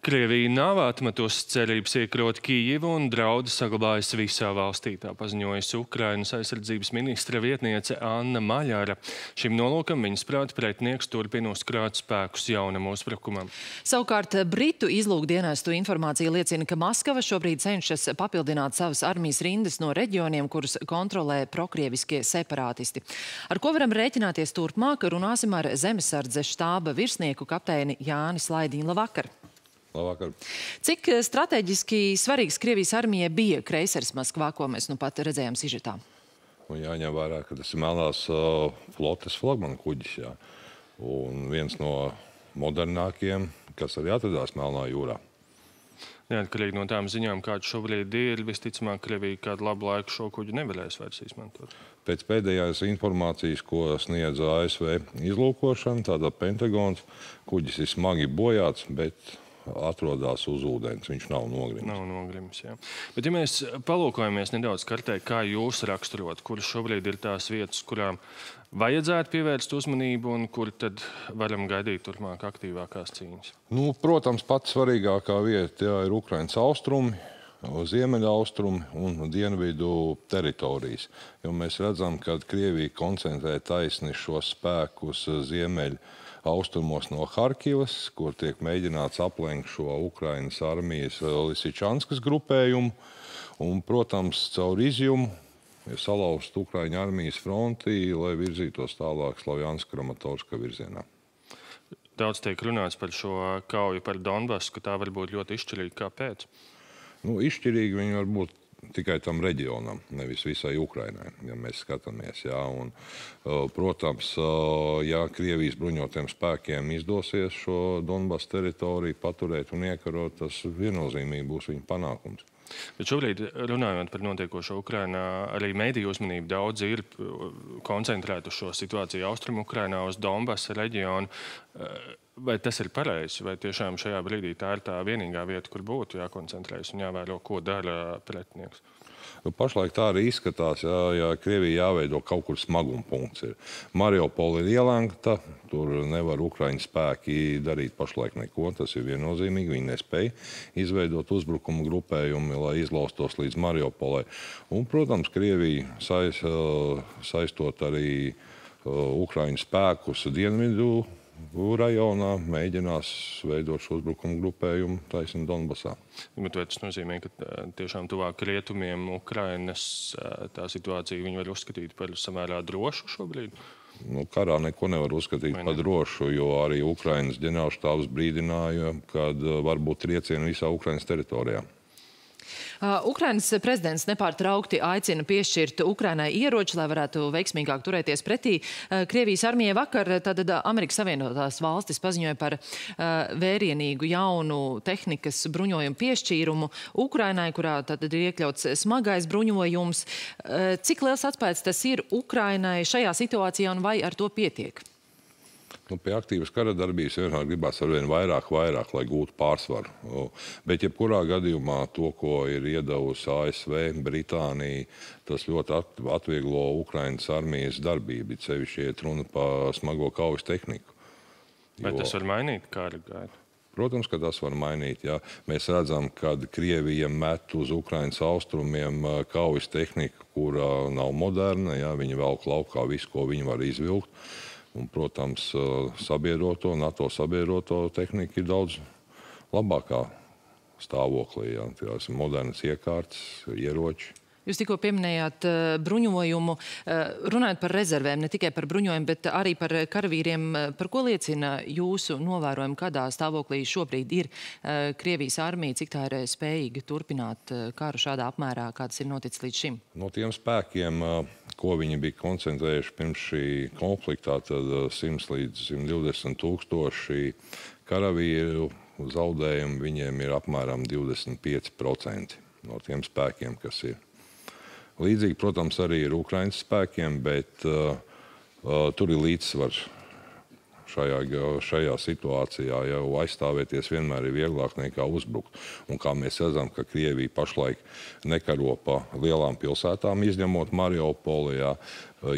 Krievija nav atmetusi cerības iekrot Kijivu un draudi saglabājas visā valstī, tā paziņojusi Ukrainas aizsardzības ministra vietniece Anna Maļāra. Šim nolūkam viņas prāt pretinieks turpina uzkrāt spēkus jaunam uzbrukumam. Savukārt Britu izlūkdienestu informācija liecina, ka Maskava šobrīd cenšas papildināt savas armijas rindas no reģioniem, kurus kontrolē prokrieviskie separātisti. Ar ko varam rēķināties turpmāk, runāsim ar Zemesardze štāba virsnieku kapteini Jāni Slaidīnu. Labvakar! Labvakar. Cik eh, strateģiski svarīgs Krievijas armijai bija kreisers Maskvā, ko mēs nu pat redzējām sižetā? Un jāņem vērā, ka tas ir melnās uh, flotes flagmana kuģis. Jā. Un viens no modernākiem, kas arī atradās Melnā jūrā. Neatkarīgi no tām ziņām, kāda šobrīd ir, visticamāk, Krievija kādu labu laiku šo kuģi nevarēs vairs izmantot. Pēc pēdējās informācijas, ko sniedz ASV izlūkošana, tāda Pentagons, kuģis ir smagi bojāts, bet atrodas uz ūdens. Viņš nav nogrimis. Nav nogrimis jā. Bet, ja mēs palūkojamies nedaudz kartē, kā jūs raksturot, kuras šobrīd ir tās vietas, kurām vajadzētu pievērst uzmanību un kur tad varam gaidīt turpmāk aktīvākās cīņas? Nu, protams, pats svarīgākā vieta jā, ir Ukrainas austrumi. Ziemeļaustrumi un dienvidu teritorijas. Jo mēs redzam, ka Krievija koncentrē taisni šos spēkus ziemeļu austrumos no Harkivas, kur tiek mēģināts aplenkt šo Ukrainas armijas Lisičanskas grupējumu. Un, protams, caur izjumu ir salauzt Ukraiņu armijas fronti, lai virzītos tālāk Slavjanska Kramatorska virzienā. Daudz tiek runāts par šo kauju par Donbasu, ka tā var būt ļoti izšķirīga. Kāpēc? Nu, izšķirīgi viņi var būt tikai tam reģionam, nevis visai Ukrainai, ja mēs skatāmies. Jā, un, protams, ja Krievijas bruņotiem spēkiem izdosies šo Donbass teritoriju paturēt un iekarot, tas viennozīmīgi būs viņa panākums. Bet šobrīd, runājot par notiekošo Ukrainā, arī mediju uzmanība daudz ir koncentrēta uz šo situāciju Austrum Ukrainā, uz Donbasa reģionu. Vai tas ir pareizi, vai tiešām šajā brīdī tā ir tā vienīgā vieta, kur būtu jākoncentrējas un jāvēro, ko dara pretinieks? Nu, pašlaik tā arī izskatās, ja, ja Krievija jāveido kaut kur smaguma punkts. Ir. Mariupola ir ielēgta, tur nevar Ukraiņu spēki darīt pašlaik neko. Tas ir viennozīmīgi. Viņi nespēja izveidot uzbrukumu grupējumu, lai izlaustos līdz Mariupolai. Un, protams, Krievija sais, saistot arī Ukraiņu spēkus dienvidu rajonā mēģinās veidot šo uzbrukumu grupējumu taisni Donbasā. Bet vai tas nozīmē, ka tiešām tuvāk rietumiem Ukrainas tā situācija viņi var uzskatīt par samērā drošu šobrīd? Nu, karā neko nevar uzskatīt ne? par drošu, jo arī Ukrainas ģenerālštāvs brīdināja, ka var būt triecieni visā Ukrainas teritorijā. Ukrainas prezidents nepārtraukti aicina piešķirt Ukrainai ieroči, lai varētu veiksmīgāk turēties pretī Krievijas armijai. Vakar tad Amerikas Savienotās valstis paziņoja par vērienīgu jaunu tehnikas bruņojumu piešķīrumu Ukrainai, kurā tad ir iekļauts smagais bruņojums. Cik liels atspējas tas ir Ukrainai šajā situācijā un vai ar to pietiek? Nu, pie aktīvas kara darbības vienmēr gribās ar vien vairāk, vairāk, lai gūtu pārsvaru. Bet, jebkurā gadījumā, to, ko ir iedavusi ASV, Britānija, tas ļoti atvieglo Ukraiņas armijas darbību. Cevišķi iet runa par smago kaujas tehniku. Jo... tas var mainīt kara gaitu? Protams, ka tas var mainīt. Jā. Mēs redzam, ka Krievija met uz Ukraiņas austrumiem kaujas tehniku, kura nav moderna. Jā. Viņi velk laukā visu, ko viņi var izvilkt. Un, protams, sabiedroto, NATO sabiedroto tehnika ir daudz labākā stāvoklī. Ja. Tās ir modernas iekārtas, ieroči. Jūs tikko pieminējāt uh, bruņojumu, uh, runājot par rezervēm, ne tikai par bruņojumu, bet arī par karavīriem. Par ko liecina jūsu novērojumi, kādā stāvoklī šobrīd ir uh, Krievijas armija, cik tā ir spējīga turpināt karu šādā apmērā, kāds ir noticis līdz šim? No tiem spēkiem, ko viņi bija koncentrējuši pirms šī konfliktā, tad 100 līdz 120 tūkstoši karavīru zaudējumi viņiem ir apmēram 25% no tiem spēkiem, kas ir. Līdzīgi, protams, arī ir Ukraiņas spēkiem, bet uh, uh, tur ir līdzsvars šajā, šajā situācijā. Jau aizstāvēties vienmēr ir vieglāk nekā uzbrukt. Un kā mēs redzam, ka Krievija pašlaik nekaro pa lielām pilsētām, izņemot Mariupoli, jā,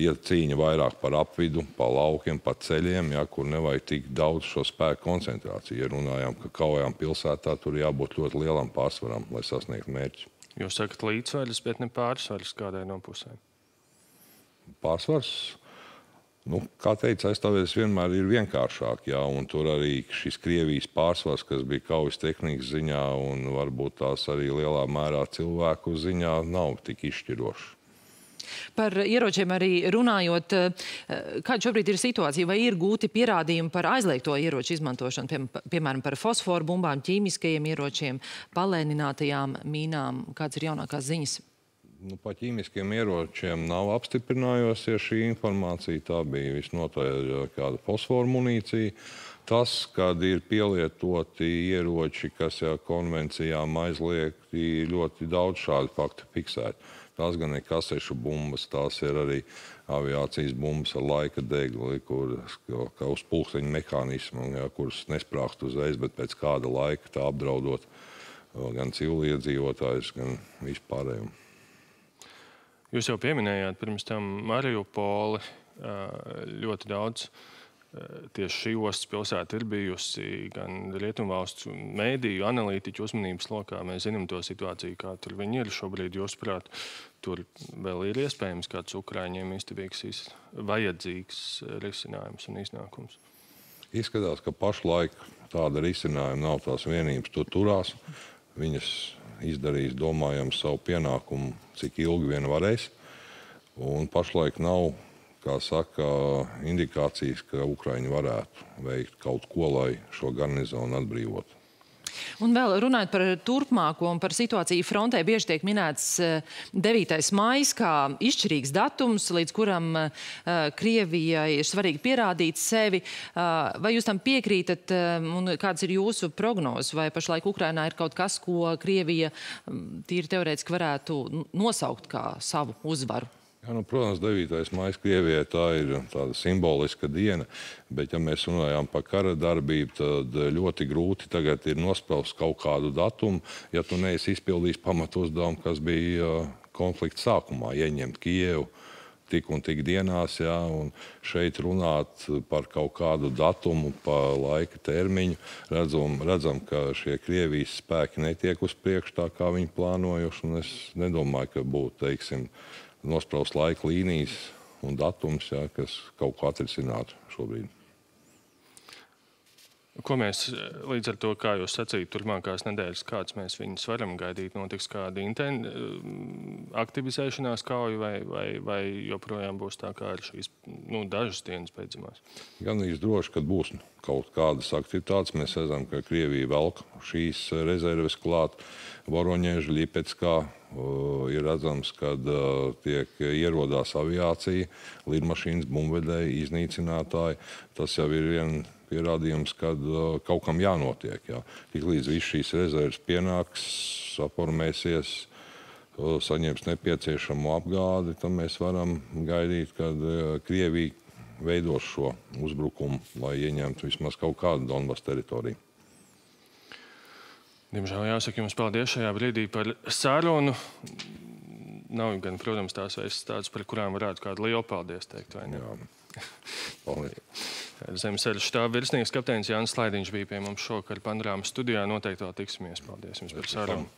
ja cīņa vairāk par apvidu, pa laukiem, pa ceļiem, jā, kur nevajag tik daudz šo spēku koncentrāciju. Ja runājām, ka kaujām pilsētā, tur jābūt ļoti lielam pārsvaram, lai sasniegtu mērķus. Jūs sakat līdzsvaras, bet ne pārsvaras kādai no pusēm. Pārsvars Nu, kā teicu, aizstāvēties vienmēr ir vienkāršāk. Jā, tur arī šis Krievijas pārsvars, kas bija kaujas tehnikas ziņā un varbūt tās arī lielā mērā cilvēku ziņā, nav tik izšķirošs. Par ieročiem arī runājot, kāda šobrīd ir situācija? Vai ir gūti pierādījumi par aizliegto ieroču izmantošanu, pie, piemēram, par fosforu bumbām, ķīmiskajiem ieročiem, palēninātajām mīnām? Kādas ir jaunākās ziņas? Nu, pa ķīmiskiem ieročiem nav apstiprinājusies šī informācija. Tā bija visnotaļ kāda fosforu munīcija. Tas, kad ir pielietoti ieroči, kas jau konvencijām aizliegti, ļoti daudz šādu faktu fiksēti. Tās gan ir kasešu bumbas, tās ir arī aviācijas bumbas ar laika degli, kuras kā uz pulksteņa mehānismu, ja, kuras nesprākst uzreiz, bet pēc kāda laika tā apdraudot gan civiliedzīvotājus, gan vispārējumu. Jūs jau pieminējāt pirms tam Mariupoli. Ļoti daudz tieši šī ostas pilsēta ir bijusi gan rietumvalstu mēdīju analītiķu uzmanības lokā. Mēs zinām to situāciju, kā tur viņi ir šobrīd. Jūsuprāt, tur vēl ir iespējams kāds Ukraiņiem izdevīgs, vajadzīgs risinājums un iznākums. Izskatās, ka pašlaik tāda risinājuma nav tās vienības, tur turās. Viņas izdarījis, domājams, savu pienākumu, cik ilgi vien varēs. Un pašlaik nav, kā saka, indikācijas, ka Ukraiņi varētu veikt kaut ko, lai šo garnizonu atbrīvotu. Un vēl runājot par turpmāko un par situāciju frontē, bieži tiek minēts 9. Eh, maijs kā izšķirīgs datums, līdz kuram uh, Krievijai ir svarīgi pierādīt sevi. Uh, vai jūs tam piekrītat un kāds ir jūsu prognozes? Vai pašlaik Ukrainā ir kaut kas, ko Krievija mm, tīri teorētiski varētu nosaukt kā savu uzvaru? Jā, nu, protams, 9. maija Krievijai tā ir tāda simboliska diena, bet, ja mēs runājam par kara darbību, tad ļoti grūti tagad ir nospraust kaut kādu datumu, ja tu neesi izpildījis pamatu uzdevumu, kas bija konflikta sākumā, ieņemt Kijevu tik un tik dienās, jā, un šeit runāt par kaut kādu datumu, par laika termiņu. Redzam, redzam, ka šie Krievijas spēki netiek uz priekšu tā, kā viņi plānojuši, es nedomāju, ka būtu, teiksim, nospraust laika līnijas un datums, ja, kas kaut ko atrisinātu šobrīd. Ko mēs līdz ar to, kā jūs sacījāt, turpmākās nedēļas, kādas mēs viņus varam gaidīt? Notiks kāda inten, aktivizēšanās kauja vai, vai, vai joprojām būs tā kā ar šīs nu, dažas dienas beidzamās? Gan īsti droši, ka būs kaut kādas aktivitātes. Mēs redzam, ka Krievija velk šīs rezerves klāt. Voroņieža, Ļipeckā ir redzams, ka tiek ierodās aviācija, lidmašīnas, bumvedēji, iznīcinātāji. Tas jau ir viens pierādījums, ka kaut kam jānotiek. Jā. Tik līdz viss šīs rezerves pienāks, saformēsies, saņems nepieciešamo apgādi, tad mēs varam gaidīt, kad Krievija veidos šo uzbrukumu, lai ieņemtu vismaz kaut kādu Donbass teritoriju. Diemžēl jāsaka jums paldies šajā brīdī par sarunu. Nav gan, protams, tās vēstis tādas, par kurām varētu kādu lielu paldies teikt, vai ne? Jā. Paldies. Zemesēļu štāba virsnieks kapteinis Jānis Slaidiņš bija pie mums šokar panorāmas studijā. Noteikti vēl tiksimies. Paldies jums par sarunu.